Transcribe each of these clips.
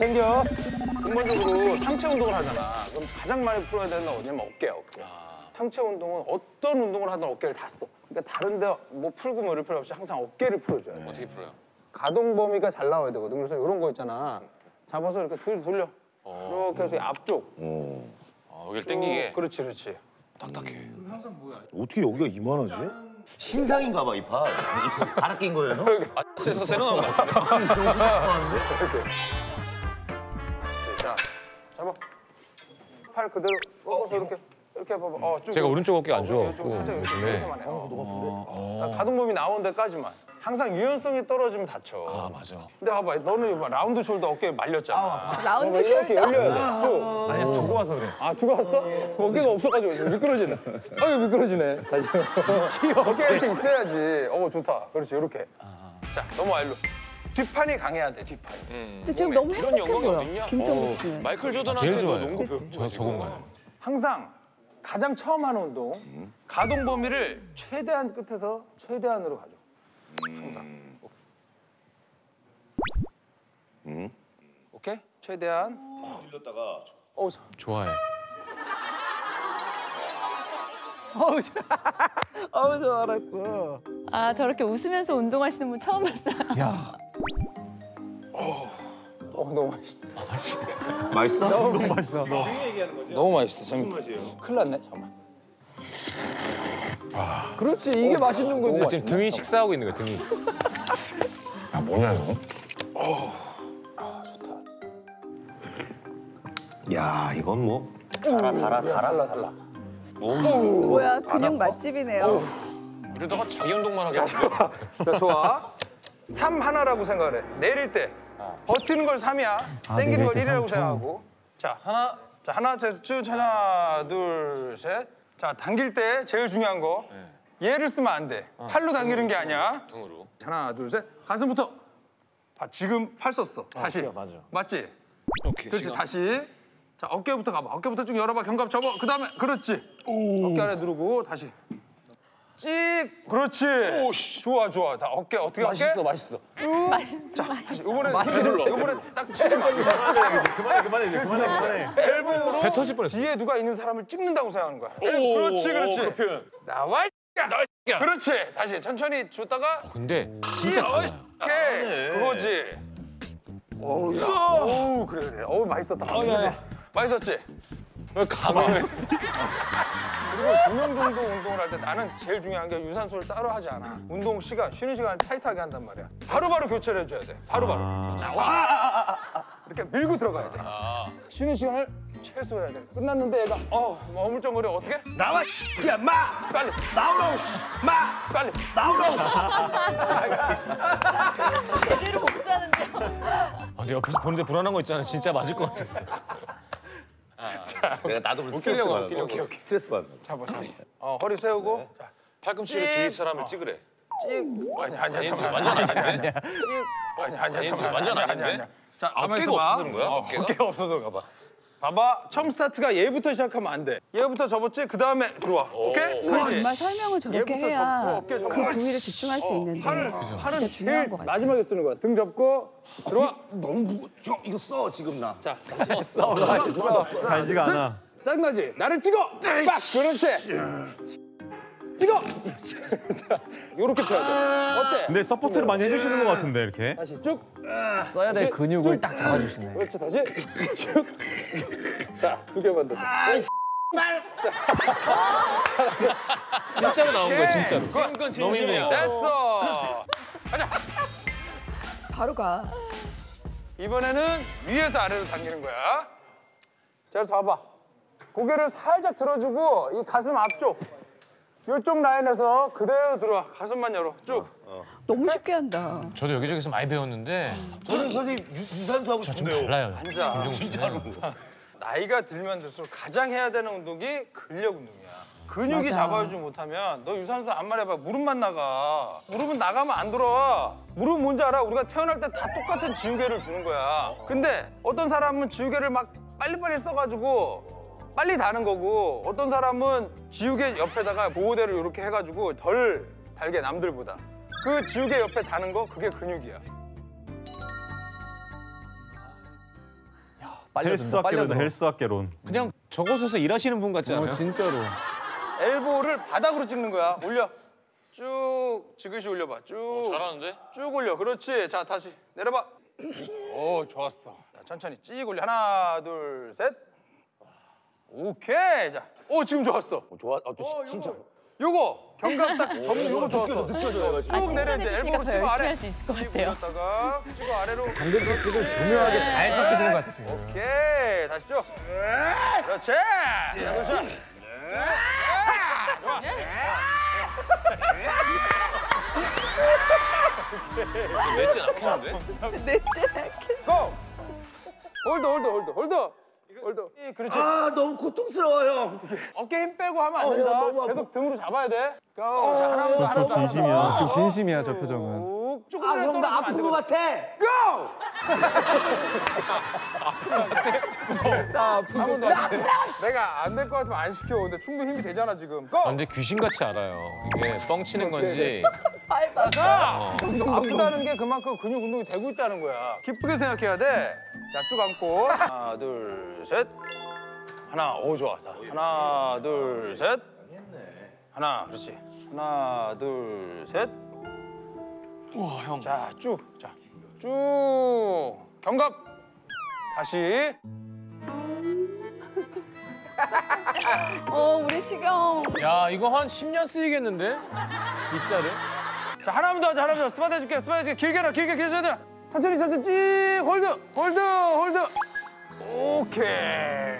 생겨. 근본적으로 상체 운동을 하잖아. 그럼 가장 많이 풀어야 되는 건 어디냐면 어깨야, 어깨. 상체 운동은 어떤 운동을 하든 어깨를 다 써. 그러니까 다른데 뭐 풀고 뭐 이럴 필요 없이 항상 어깨를 풀어줘야 돼. 어떻게 풀어요? 가동 범위가 잘 나와야 되거든. 그래서 이런 거 있잖아. 잡아서 이렇게 돌, 돌려. 이렇게 해서 앞쪽. 아, 여기를 당기게 어, 그렇지, 그렇지. 딱딱해. 어떻게 여기가 이만하지? 신상인가 봐, 이 파. 갈아 낀 거예요, 너? 아, 쎄서 새로 나온 것 같은데? 자, 팔 그대로 꺾어서 이렇게 이렇게 봐봐. 어, 쭉. 제가 오른쪽 어깨 안 좋아갖고 이쪽 살짝 이렇게 요즘에. 이렇게만 해. 어. 가동 범위 나온 데까지만. 항상 유연성이 떨어지면 다쳐. 아, 맞아. 근데 봐봐, 너는 봐, round shoulder 어깨 말렸잖아. 라운드 어, 이렇게 shoulder. 열려야 돼. 쭉. 아니야, 두고 와서 그래. 아, 두고 왔어? 어깨가 없어가지고 지금 미끄러지네. 아유, 미끄러지네. 다시. 어깨 이렇게 있어야지. 어, 좋다. 그렇지, 이렇게. 자, 넘어와, 일로. 뒷판이 강해야 돼, 뒷판이. 근데 지금 너무 이런 행복해 영광이 보여. 어딨냐? 김정국 씨는. 마이클 제일 조던한테도 좋아요. 농구 배웠고 저, 저 공간. 항상 가장 처음 하는 운동 가동 범위를 최대한 끝에서 최대한으로 가죠. 항상. 오케이? 최대한. 어우, 자. 좋아해. 어우, 자. 어우, 저 알았어. 아 저렇게 웃으면서 운동하시는 분 처음 봤어요. 어, 너무 맛있어. 맛있어? 너무 맛있어. 너무 맛있어. 잠깐. 큰일 났네. 잠깐만. 그렇지. 이게 맛있는 거지. 지금 등이 식사하고 있는 거야, 등이. 아, 뭐냐, 이거? 야, 이건 뭐. 달아, 달아, 달아, 달라. 뭐야 근육 맛집이네요. 이러다가 자기 운동만 하는데? 자, 좋아. 3 하나라고 생각을 해. 내릴 때. 버티는 걸 3이야. 땡기는 걸 1이라고 생각하고. 자, 하나. 자, 하나, 자, 쭉, 하나, 둘, 셋. 자, 당길 때 제일 중요한 거. 얘를 쓰면 안 돼. 팔로 당기는 게 아니야. 등으로. 하나, 둘, 셋. 가슴부터. 아, 지금 팔 썼어. 다시. 맞아. 맞지? 오케이. 그렇지, 시간. 다시. 자, 어깨부터 가봐. 어깨부터 쭉 열어봐. 견갑 접어. 그 다음에, 그렇지. 어깨 아래 누르고, 다시. 찍. 그렇지. 좋아, 좋아. 자, 어깨 어떻게 할게? 맛있어, 맛있어. 맛있어 맛있어. 요번에, 요번에 딱 치지 마. 그만해, 그만해, 이제 그만해, 그만해. 엘보로 배 터질 뻔했어. 뒤에 누가 있는 사람을 찍는다고 생각하는 거야. 엘- 그렇지, 그렇지. 그 표현. 나와. 나와, 이 X야. 그렇지. 다시 천천히 줬다가. 근데 진짜 달라요. 오케이. 그거지. 어우, 야. 어우, 그래, 그래. 어우, 맛있었다. 그지? 맛있었지? 왜 가만히 그리고 두 명 정도 운동을 할 때 나는 제일 중요한 게 유산소를 따로 하지 않아. 운동 시간, 쉬는 시간을 타이트하게 한단 말이야. 바로바로 교체를 해줘야 돼. 바로바로. 나와! 이렇게 밀고 들어가야 돼. 쉬는 시간을 최소해야 돼. 끝났는데 얘가 어, 뭐 어물쩡거려. 어떻게? 나와, 야, 마! 빨리, 나오라고! 마! 빨리. 나오라고! 제대로 복수하는데요. 아, 근데 옆에서 보는데 불안한 거 있잖아. 진짜 맞을 것 같아. 내가 나도 웃기려고. 웃기려고. 오케이, 오케이. 스트레스 받아. 잡아서. 어, 허리 세우고. 자, 팔꿈치로 뒤에 사람을 찍으래. 찍. 아니, 아니야, 잠깐만. 완전 아닌데? 찍. 아니, 아니야, 아니, 잠깐만. 완전 아니야, 아닌데? 자, 어깨가 가만히 있어봐. 없어서는 거야? 어, 어깨가? 어깨가 없어서 가봐. 봐봐. 처음 스타트가 얘부터 시작하면 안 돼. 얘부터 접었지? 그 다음에 들어와. 오케이? 그 그렇지? 정말 설명을 저렇게 해야 접고. 그 부위를 집중할 수 있는데 팔을, 팔은 진짜 중요한 제일 것 같아요. 마지막에 쓰는 거야. 등 접고 들어와. 너무 무거 형, 이거 써, 지금 나. 자, 써, 써. 달지가 않아. 짜증나지? 나를 찍어! 빡! 그렇지! 찍어! 자, 요렇게 펴야 돼. 어때? 근데 support를 많이 해주시는 것 같은데 이렇게 다시 쭉. 써야 될 근육을 딱 잡아주시네. 그렇지, 다시. 쭉. 자, 두 개만 더. 진짜로 나온 거야, 진짜로. 그건 진심이야. 됐어! 바로 가. 이번에는 위에서 아래로 당기는 거야. 자, 봐봐. 고개를 살짝 들어주고 이 가슴 앞쪽. 이쪽 라인에서 그대로 들어와. 가슴만 열어. 쭉. 너무 쉽게 한다. 저도 여기저기서 많이 배웠는데 저는 선생님 유, 유산소 하고 좀 싶은데요. 달라요. 앉아. 진짜로. 나이가 들면 들수록 가장 해야 되는 운동이 근력 운동이야. 근육이 맞아. 잡아주지 못하면 너 유산소 안 말해봐 무릎만 나가. 무릎은 나가면 안 돌아와. 무릎 뭔지 알아? 우리가 태어날 때 다 똑같은 지우개를 주는 거야. 근데 어떤 사람은 지우개를 막 빨리빨리 써가지고 빨리 다는 거고 어떤 사람은 지우개 옆에다가 보호대를 이렇게 해가지고 덜 달게 남들보다. 그 지우개 옆에 다는 거 그게 근육이야. 헬스 학개론이다 헬스 학개론. 그냥 저곳에서 일하시는 분 같지 않아요? 어, 진짜로. 엘보를 바닥으로 찍는 거야. 올려. 쭉 지그시 올려봐. 쭉. 잘하는데? 쭉 올려. 그렇지. 자 다시 내려봐. 오 좋았어. 자, 천천히 찌 올려. 하나 둘 셋. 오케이. 자. 오 지금 좋았어. 좋아. 아, 또 시- 진짜. 요거 견갑 딱 접는 요거 좋았어. 느껴져요. 쭉 내려 이제 칭찬해 주시니까 elbow로 더 찍어 열심히 아래. 할수 있을 것 같아요. 올렸다가 찍어 아래로. 당근 채찍을 교묘하게 잘 섞으시는 것 같아 지금. 오케이 다시 쭉. 그렇지. 자 다시. 넷째 낙했는데? Go! Hold hold hold hold Hold 이, 그렇지 아, 너무 고통스러워요. 어깨 힘 빼고 하면 안 된다 너무 아파. 계속 등으로 잡아야 돼 go! 자 하나만 더 저, 저 진심이야. 더. 지금 진심이야 저 표정은. 아, 형, 나 아픈 것 같아. Go! 나 아픈 것 더. 내가 안 될 것 같으면 안 시켜. 근데 충분히 힘이 되잖아 지금. Go! 아, 근데 귀신같이 알아요. 이게 뻥 치는 건지. 밟아서. 아프다는 게 그만큼 근육 운동이 되고 있다는 거야. 기쁘게 생각해야 돼. 자, 쭉 안고. 하나, 둘, 셋. 하나, 오, 좋아. 자, 하나, 둘, 셋. 하나, 그렇지. 하나, 둘, 셋. 우와, 형. 자, 쭉. 자, 쭉. 견갑. 다시. 어 우리 시경. 야, 이거 한 10년 쓰이겠는데? 빗자루? 자, 하나만 더 하자, 하나만 더. 스팟 해줄게, 스팟 해줄게. 길게 해, 길게, 길게 해야 돼. 천천히, 천천히, 찌 Hold, hold, hold. 오케이.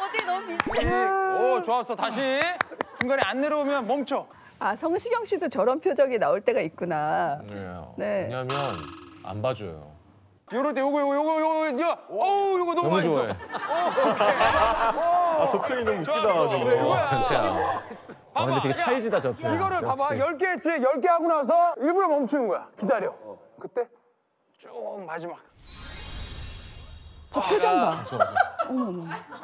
어디 너무 비슷해. 오, 좋았어. 다시. 중간에 안 내려오면 멈춰. 아 성시경 씨도 저런 표정이 나올 때가 있구나. 그래요. 네. 왜냐면 안 봐줘요. 요럴 때 요거, 요거, 요거, 요거, 요거. 어우, 요거 너무 너무 맛있어. 좋아해. 아, 저 표현이 너무 웃기다. 저거. 변태야. 아 근데 되게 찰지다 저 표현. 이거를 봐봐. 10개 했지? 10개 하고 나서 일부러 멈추는 거야. 기다려. 그때 쭉 마지막. 저 표정 봐.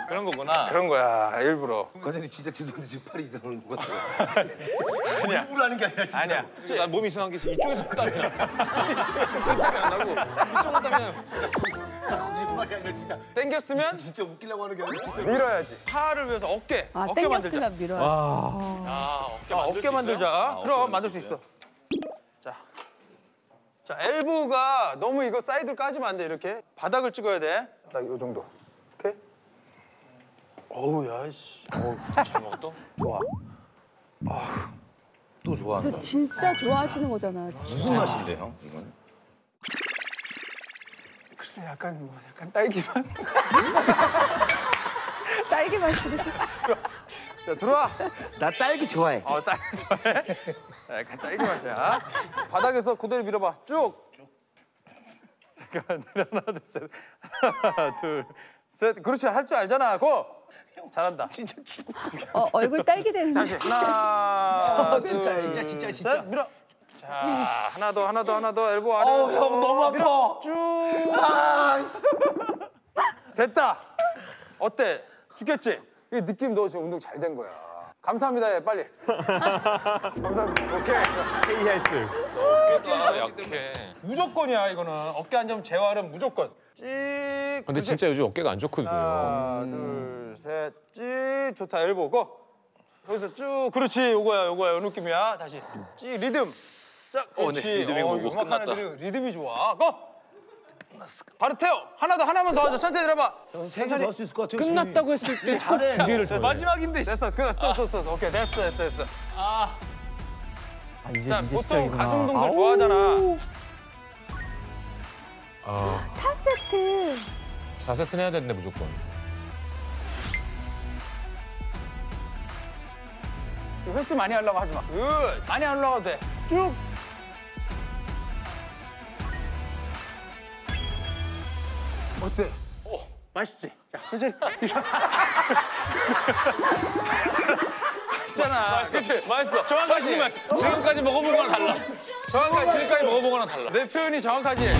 그런 거구나. 그런 거야. 일부러. 과장님 진짜 죄송한데 지금 팔이 이상한 것 같아요. 아니야. 일부러 하는 게 아니라 진짜. 아니야. 난 몸이 이상한 게 있어. 이쪽에서 땀이 나. 이쪽에서 땀이 안 나고 이쪽은 땀이 나. 땡겼으면 진짜 웃기려고 하는 게 아니라 진짜. 밀어야지. 팔을 위해서 어깨. 아 어깨 만들자. 땡겼으면 밀어. 아, 어깨 아, 만들 어깨 수 만들자. 있어요? 그럼 만들 수 있어. 자. 자, elbow가 너무 이거 사이드를 까지면 안 돼. 이렇게. 바닥을 찍어야 돼. 딱 요 정도. 오케이? 어우, 야, 씨. 어우, 잘 먹었어? 좋아. 또 좋아한다. 저 진짜 좋아하시는 거잖아. 무슨 맛인데요? 이건? 글쎄, 약간 뭐, 약간 딸기맛. 딸기 맛 이. 자, 들어와. 나 딸기 좋아해. 어, 딸기 좋아해? 약간 딸기 맛이야. 바닥에서 그대로 밀어봐. 쭉. 잠깐, 하나, 둘, 셋. 하나, 둘, 셋. 그렇지, 할 줄 알잖아. 고! 잘한다. 진짜 어 얼굴 딸기 되는. 다시 하나, 둘, 진짜, 진짜, 진짜, 진짜. 셋. 밀어. 자, 하나 더, 하나 더, 하나 더. 엘보 아래. 어우, 형, 너무 아파. 밀어. 쭉. 됐다. 어때? 죽겠지? 이 느낌 너 지금 운동 잘 된 거야. 감사합니다, 해 빨리. 감사합니다. 오케이. KS. 어깨가 약해. 무조건이야 이거는 어깨 안정 재활은 무조건 찍 근데 진짜 요즘 어깨가 안 좋거든요. 하나 둘 셋 찍 좋다 엘보 고 거기서 쭉 그렇지 요거야 요거야 요 느낌이야 다시 찍 리듬 쫙 어, 그렇지 네, 리듬이 어, 음악하는 끝났다. 애들이 리듬이 좋아 go 바로 태워 하나 더 하나만 더 하자 천천히 내려봐 세개 넣을 수 있을 것 같아요. 끝났다고 했을 때 잘해. 두 개를 더. 마지막인데 됐어 끝 스톱 스톱 스톱 오케이 됐어 됐어 됐어 아, 아, 이제 자 이제 보통 시작이구나. 가슴 아우. 좋아하잖아 아, 4세트. 4세트는 해야 되는데 무조건. 횟수 많이 하려고 하지 마. Good. 많이 안 올라가도 돼. 쭉. 어때? 어, 맛있지? 자, 천천히. 맛있잖아. 그치? 맛있어. 정확하지? 맛있어. 지금까지 먹어본 거랑 달라. 정확하지? 지금까지 먹어본 거랑 달라. 내 표현이 정확하지?